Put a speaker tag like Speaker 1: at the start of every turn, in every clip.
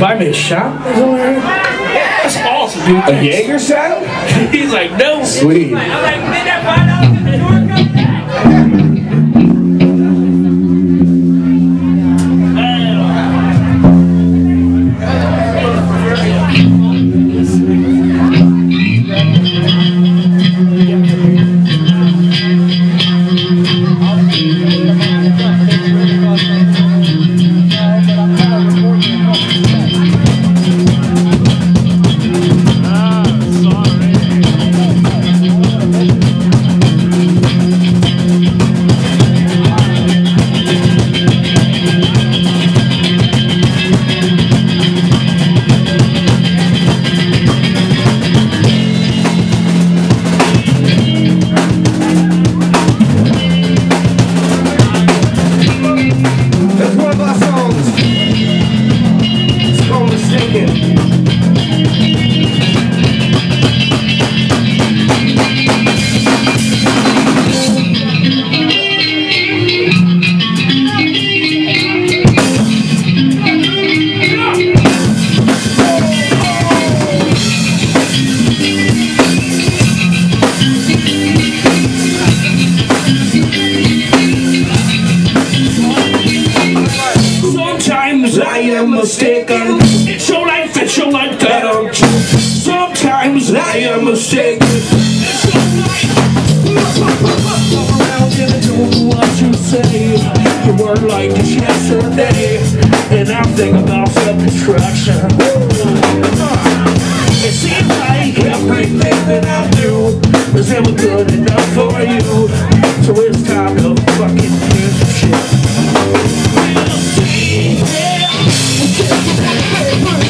Speaker 1: buy me a shot? That's awesome, dude.
Speaker 2: A. Jaeger saddle?
Speaker 1: He's like, no.
Speaker 2: Sweet.
Speaker 3: I'm like,
Speaker 1: I am. It's your life. Come around and what you say. Like yesterday. And I'm thinking about self-destruction. It seems like everything I do is never good enough for you. So it's time to fucking some shit.
Speaker 4: Yeah.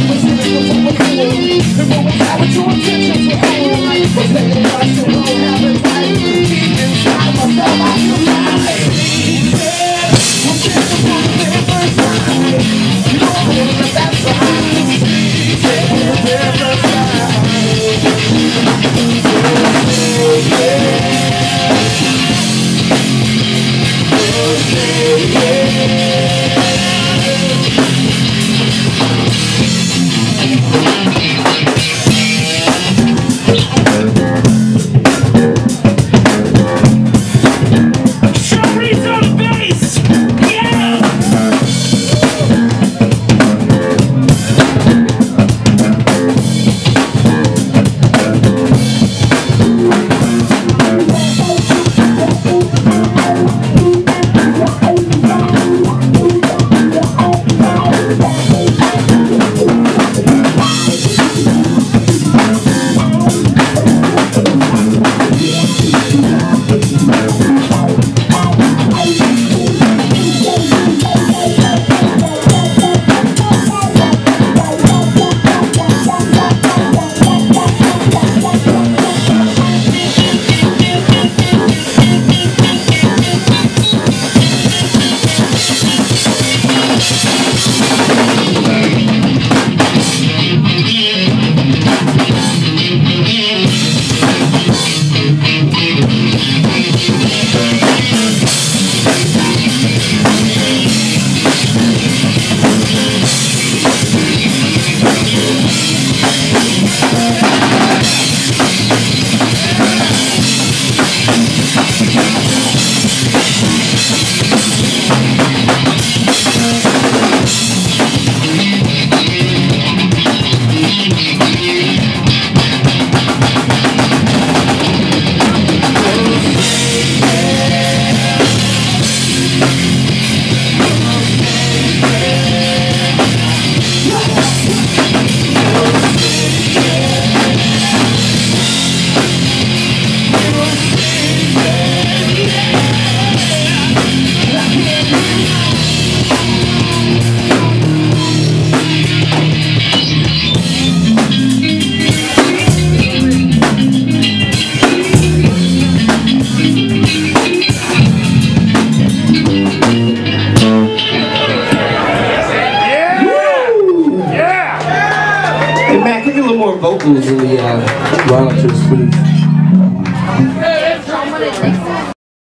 Speaker 2: vocals in the uh, monitors, please?